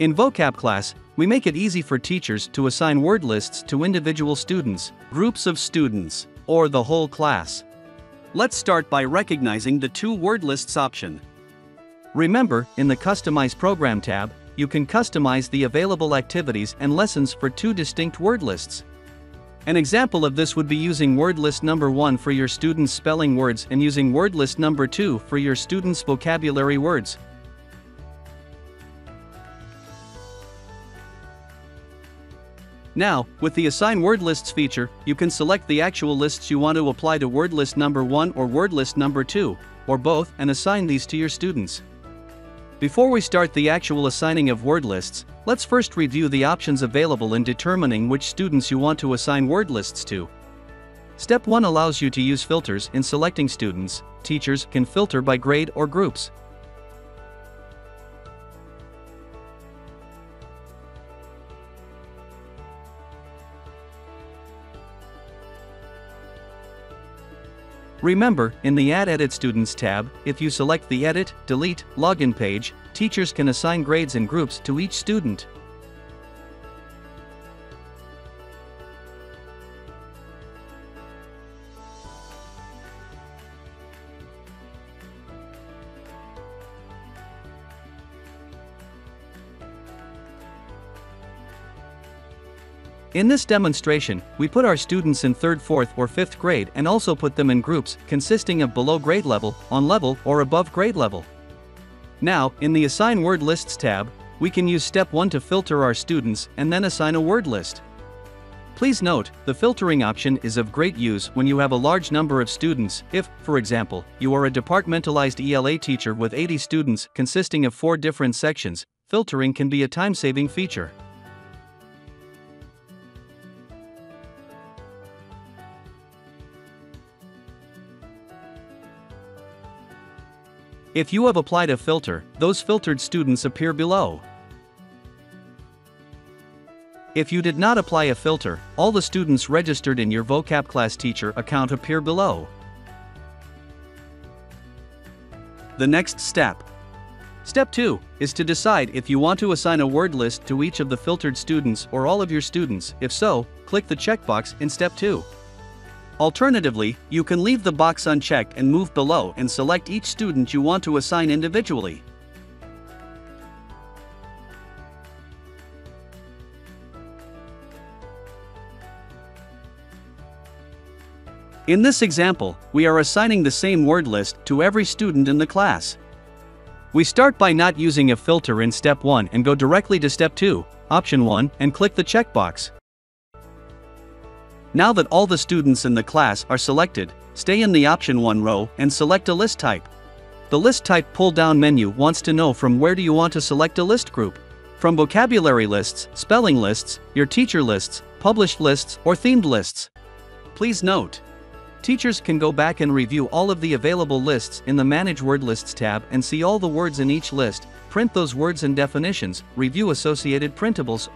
In VocabClass, we make it easy for teachers to assign word lists to individual students, groups of students, or the whole class. Let's start by recognizing the two word lists option. Remember, in the Customize Program tab, you can customize the available activities and lessons for two distinct word lists. An example of this would be using word list number 1 for your students' spelling words and using word list number 2 for your students' vocabulary words. Now, with the Assign Word Lists feature, you can select the actual lists you want to apply to word list number 1 or word list number 2, or both, and assign these to your students. Before we start the actual assigning of word lists, let's first review the options available in determining which students you want to assign word lists to. Step 1 allows you to use filters in selecting students, teachers can filter by grade or groups. Remember, in the Add Edit Students tab, if you select the Edit, Delete, Login page, teachers can assign grades and groups to each student. In this demonstration, we put our students in 3rd, 4th or 5th grade and also put them in groups consisting of below grade level, on level or above grade level. Now, in the Assign Word Lists tab, we can use step 1 to filter our students and then assign a word list. Please note, the filtering option is of great use when you have a large number of students. If, for example, you are a departmentalized ELA teacher with 80 students consisting of 4 different sections, filtering can be a time-saving feature. If you have applied a filter, those filtered students appear below. If you did not apply a filter, all the students registered in your VocabClass teacher account appear below. The next step. Step 2 is to decide if you want to assign a word list to each of the filtered students or all of your students. If so, click the checkbox in step 2. Alternatively, you can leave the box unchecked and move below and select each student you want to assign individually. In this example, we are assigning the same word list to every student in the class. We start by not using a filter in step 1 and go directly to step 2, option 1, and click the checkbox. Now that all the students in the class are selected, stay in the option 1 row and select a list type. The list type pull-down menu wants to know from where do you want to select a list group. From vocabulary lists, spelling lists, your teacher lists, published lists, or themed lists. Please note, teachers can go back and review all of the available lists in the Manage Word Lists tab and see all the words in each list, print those words and definitions, review associated printables,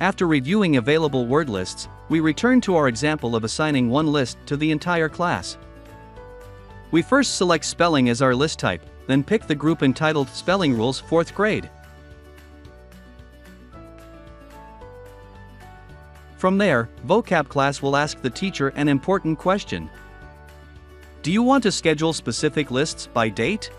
After reviewing available word lists, we return to our example of assigning one list to the entire class. We first select spelling as our list type, then pick the group entitled Spelling Rules 4th grade. From there, VocabClass will ask the teacher an important question. Do you want to schedule specific lists by date?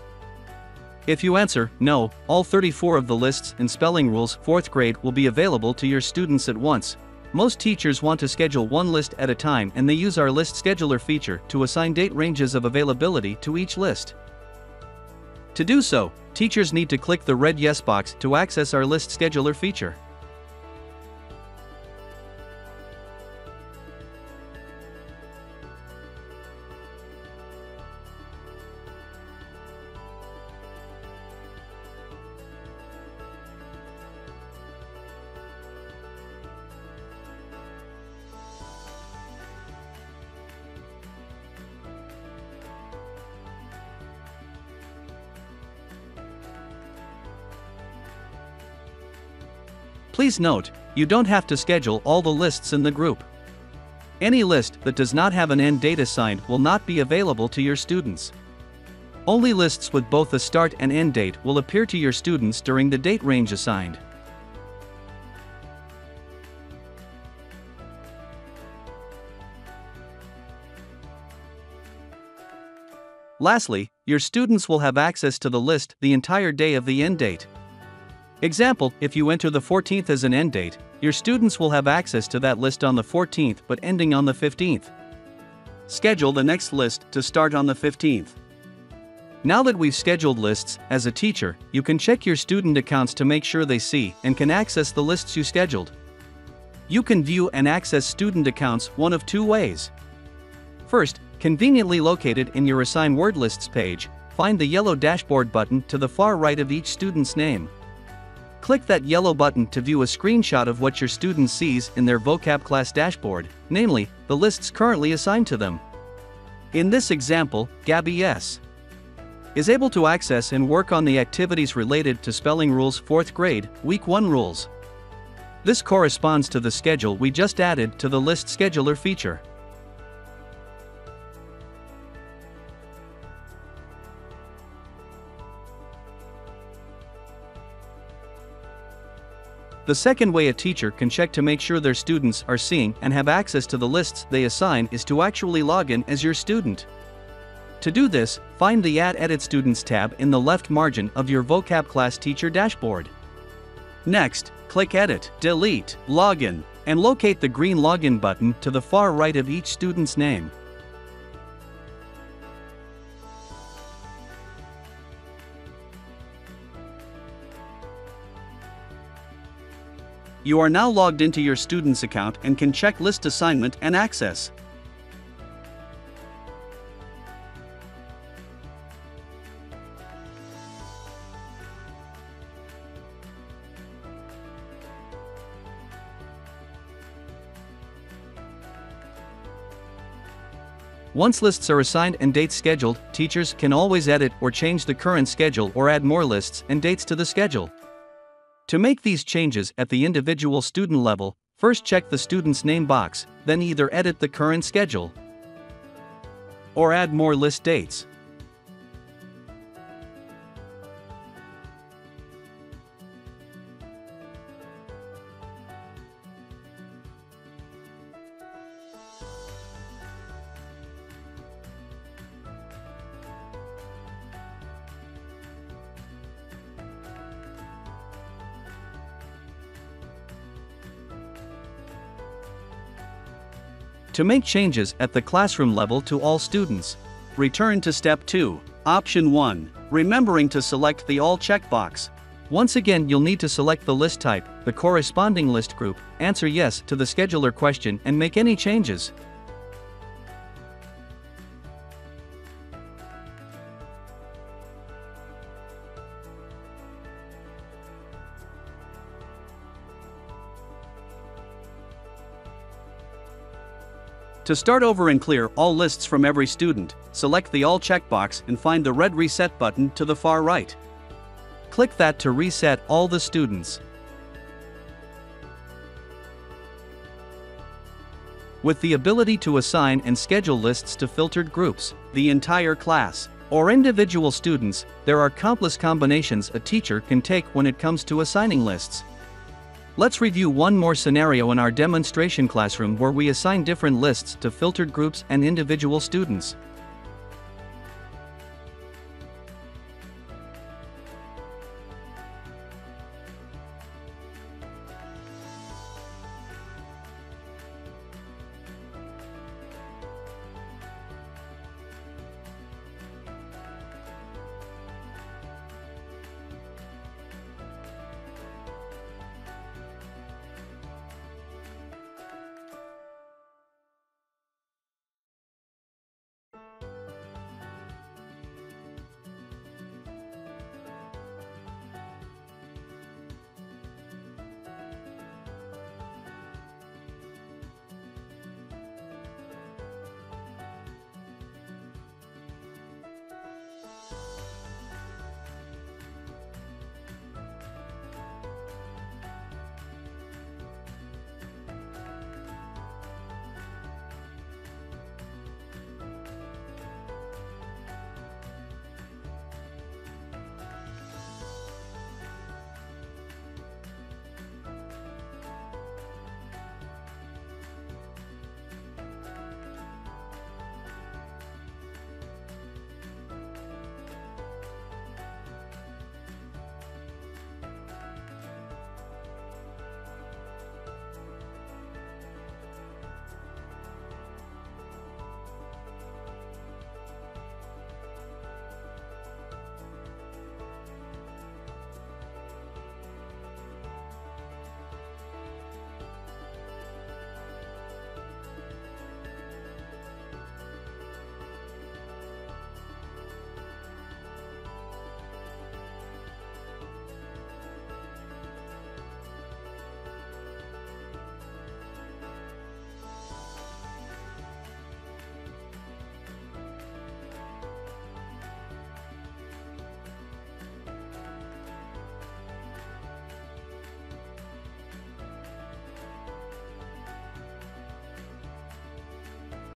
If you answer no, all 34 of the lists in spelling rules 4th grade will be available to your students at once. Most teachers want to schedule one list at a time and they use our list scheduler feature to assign date ranges of availability to each list. To do so, teachers need to click the red Yes box to access our list scheduler feature. Please note, you don't have to schedule all the lists in the group. Any list that does not have an end date assigned will not be available to your students. Only lists with both a start and end date will appear to your students during the date range assigned. Lastly, your students will have access to the list the entire day of the end date. Example, if you enter the 14th as an end date, your students will have access to that list on the 14th but ending on the 15th. Schedule the next list to start on the 15th. Now that we've scheduled lists, as a teacher, you can check your student accounts to make sure they see and can access the lists you scheduled. You can view and access student accounts one of two ways. First, conveniently located in your Assign Word Lists page, find the yellow dashboard button to the far right of each student's name. Click that yellow button to view a screenshot of what your student sees in their VocabClass dashboard, namely, the lists currently assigned to them. In this example, Gabby S. is able to access and work on the activities related to Spelling Rules 4th grade, Week 1 rules. This corresponds to the schedule we just added to the List Scheduler feature. The second way a teacher can check to make sure their students are seeing and have access to the lists they assign is to actually log in as your student. To do this, find the Add Edit Students tab in the left margin of your VocabClass teacher dashboard. Next, click Edit, Delete, Login, and locate the green Login button to the far right of each student's name. You are now logged into your student's account and can check list assignment and access. Once lists are assigned and dates scheduled, teachers can always edit or change the current schedule or add more lists and dates to the schedule. To make these changes at the individual student level, first check the student's name box, then either edit the current schedule or add more list dates. To make changes at the classroom level to all students, return to Step 2. Option 1. Remembering to select the All checkbox. Once again you'll need to select the list type, the corresponding list group, answer yes to the scheduler question and make any changes. To start over and clear all lists from every student, select the All checkbox and find the red Reset button to the far right. Click that to reset all the students. With the ability to assign and schedule lists to filtered groups, the entire class, or individual students, there are countless combinations a teacher can take when it comes to assigning lists. Let's review one more scenario in our demonstration classroom where we assign different lists to filtered groups and individual students.